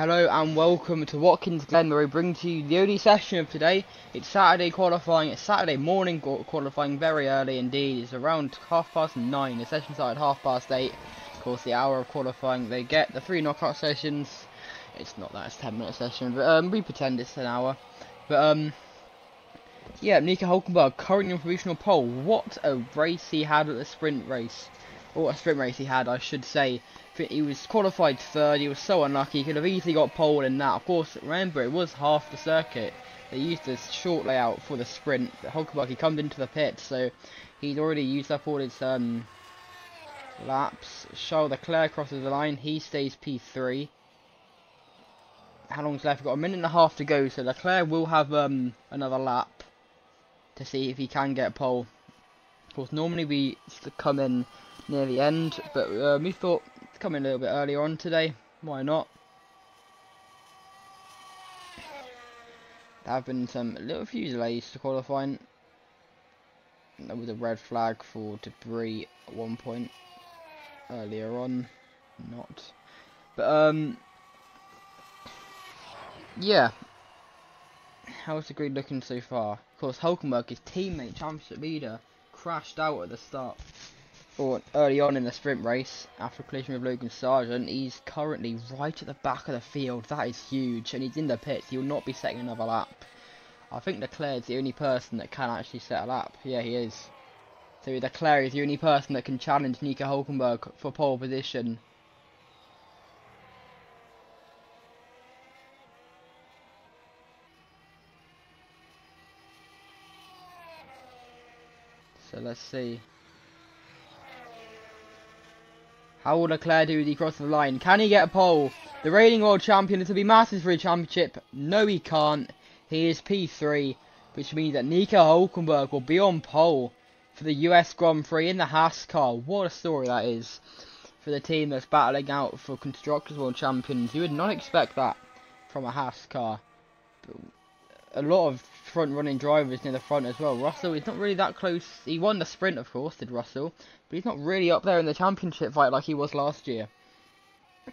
Hello and welcome to Watkins Glen where we bring to you the only session of today. It's Saturday qualifying, it's Saturday morning qualifying very early indeed. It's around half past nine, the session started half past eight. Of course the hour of qualifying they get, the three knockout sessions. It's not that, it's a 10 minute session, but um, we pretend it's an hour. But um, yeah, Nico Hulkenberg currently on provisional pole. What a race he had at the sprint race. Or a sprint race he had, I should say he was qualified third. He was so unlucky. He could have easily got pole in that. Of course, remember it was half the circuit. They used this short layout for the sprint. Hulkenberg he comes into the pit, so he's already used up all his um, laps. Charles Leclerc crosses the line. He stays P3. How long's left? We've got a minute and a half to go, so Leclerc will have um, another lap to see if he can get pole. Of course, normally we come in near the end, but uh, we thought coming a little bit earlier on today. Why not? There have been some little few delays to qualifying. There was a red flag for debris at one point earlier on. Not. But, um, yeah. How's the grid looking so far? Of course, Hulkenberg, his teammate, championship leader, crashed out at the start or early on in the sprint race after a collision with Logan Sargeant. He's currently right at the back of the field. That is huge, and he's in the pits. He will not be setting another lap. I think Leclerc is the only person that can actually set a lap. Yeah, he is. So Leclerc is the only person that can challenge Nico Hulkenberg for pole position. So let's see. How will Leclerc do as he crosses the line? Can he get a pole? The reigning world champion is to be massive for a championship. No, he can't. He is P3, which means that Nico Hulkenberg will be on pole for the US Grand Prix in the Haas car. What a story that is for the team that's battling out for Constructors World Champions. You would not expect that from a Haas car. But a lot of front running drivers near the front as well. Russell is not really that close. He won the sprint, of course, did Russell, but he's not really up there in the championship fight like he was last year.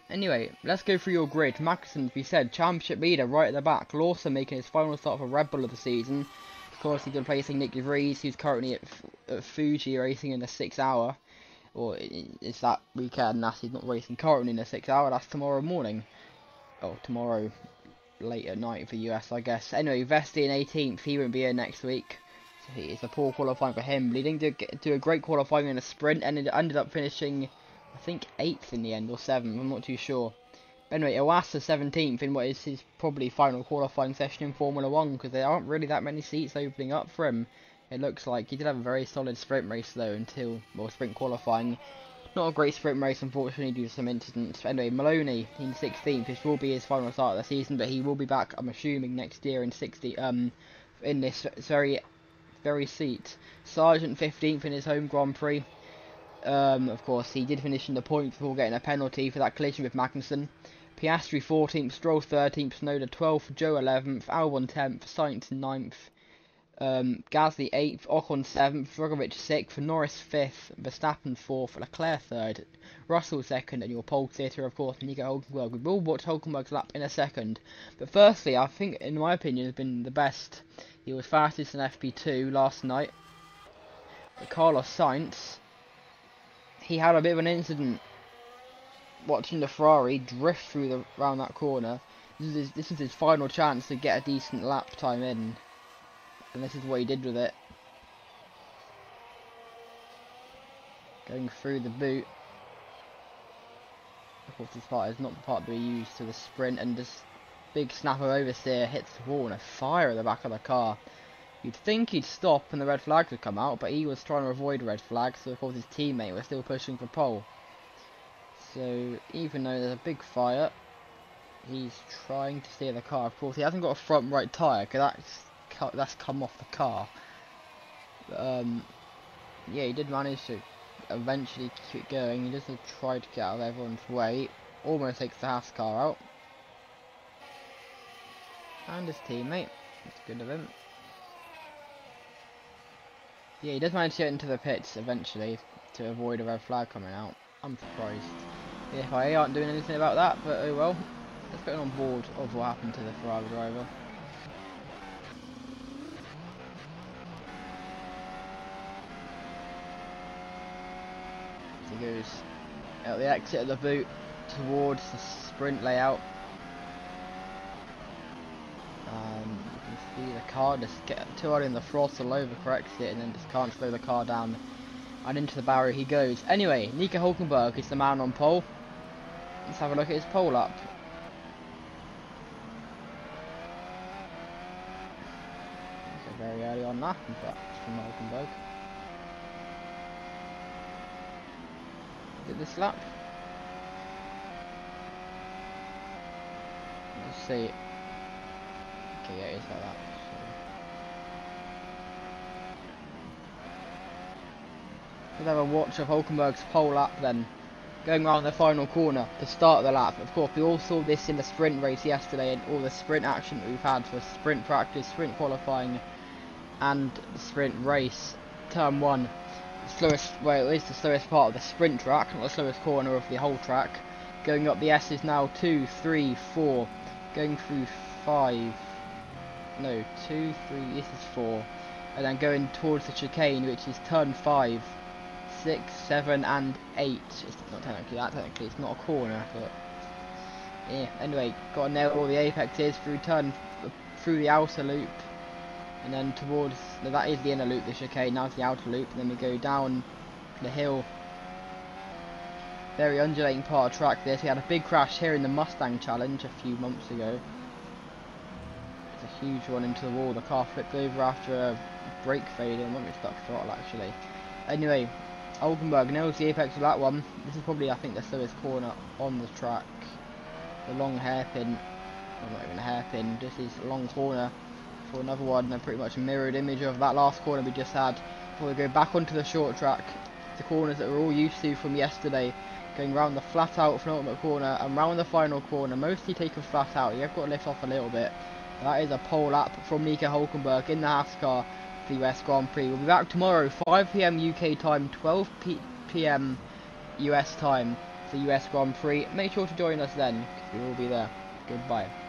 Anyway, let's go through your grid. Magnussen, we said, championship leader right at the back. Lawson making his final start for Red Bull of the season. Of course, he's been placing Nyck de Vries, who's currently at, at Fuji racing in the six hour. Or it's that weekend, that's he's not racing currently in the six hour, that's tomorrow morning. Oh, tomorrow late at night for US, I guess. Anyway, Vesti in 18th, he won't be here next week. So it's a poor qualifying for him. He didn't do, do a great qualifying in a sprint and it ended up finishing, I think, 8th in the end, or 7th, I'm not too sure. Anyway, Iwasa 17th in what is his probably final qualifying session in Formula 1 because there aren't really that many seats opening up for him. It looks like he did have a very solid sprint race though until, well, sprint qualifying. Not a great sprint race, unfortunately, due to some incidents. Anyway, Maloney in 16th. This will be his final start of the season, but he will be back, I'm assuming, next year in 60. Um, in this very, very seat. Sargeant 15th in his home Grand Prix. Um, of course, he did finish in the points before getting a penalty for that collision with Magnussen. Piastri 14th, Stroll 13th, Tsunoda 12th, Zhou 11th, Albon 10th, Sainz 9th, um, Gasly 8th, Ocon 7th, Rogovic 6th, Norris 5th, Verstappen 4th, Leclerc 3rd, Russell 2nd, and your pole theatre, of course, Nico Hulkenberg. We will watch Hulkenberg's lap in a second. But firstly, I think, in my opinion, has been the best. He was fastest in FP2 last night. But Carlos Sainz, he had a bit of an incident watching the Ferrari drift through the around that corner. This is, this is his final chance to get a decent lap time in. And this is what he did with it. Going through the boot. Of course this part is not the part that we use to the sprint and this big snapper oversteer hits the wall and a fire at the back of the car. You'd think he'd stop and the red flag would come out, but he was trying to avoid red flags, so of course his teammate was still pushing for pole. So even though there's a big fire, he's trying to steer the car. Of course he hasn't got a front right tyre, because that's that's come off the car. Um, yeah, he did manage to eventually keep going. He just tried to get out of everyone's way. Almost takes the Haas car out. And his teammate. It's good of him. Yeah, he does manage to get into the pits eventually to avoid a red flag coming out. I'm surprised. The FIA aren't doing anything about that, but oh well. let's get on board of what happened to the Ferrari driver. Goes out the exit of the boot towards the sprint layout. Um, you can see the car just get too hard in the throttle over corrects it and then just can't slow the car down and into the barrier he goes. Anyway, Nico Hulkenberg is the man on pole. Let's have a look at his pole up. Very early on that, in fact, from Hulkenberg. At this lap. Let's see. Okay, yeah, it's like that. Let's have a watch of Hulkenberg's pole lap then. Going around the final corner to start the lap. Of course, we all saw this in the sprint race yesterday and all the sprint action that we've had for sprint practice, sprint qualifying and sprint race. Turn 1, the slowest, well at least the slowest part of the sprint track, not the slowest corner of the whole track. Going up the S is now 2, 3, 4, going through 5, no, 2, 3, this is 4. And then going towards the chicane, which is turn 5 six, seven, and eight. It's not technically that, technically it's not a corner, but yeah. Anyway, got to nail all the apexes through turn, through the outer loop, and then towards, that is the inner loop, the chicane, now it's the outer loop, and then we go down the hill. Very undulating part of track this. We had a big crash here in the Mustang Challenge a few months ago. It's a huge one into the wall. The car flipped over after a brake failure. Might be stuck throttle actually. Anyway, Hulkenberg nails the apex of that one. This is probably, I think, the slowest corner on the track. The long hairpin, well, not even a hairpin, this long corner for another one. And pretty much a mirrored image of that last corner we just had. Before we go back onto the short track, the corners that we're all used to from yesterday. Going round the flat out penultimate corner and round the final corner, mostly taken flat out. You've got to lift off a little bit. That is a pole lap from Nico Hulkenberg in the Haas car the US Grand Prix. We'll be back tomorrow, 5pm UK time, 12pm US time for the US Grand Prix. Make sure to join us then, because we will be there. Goodbye.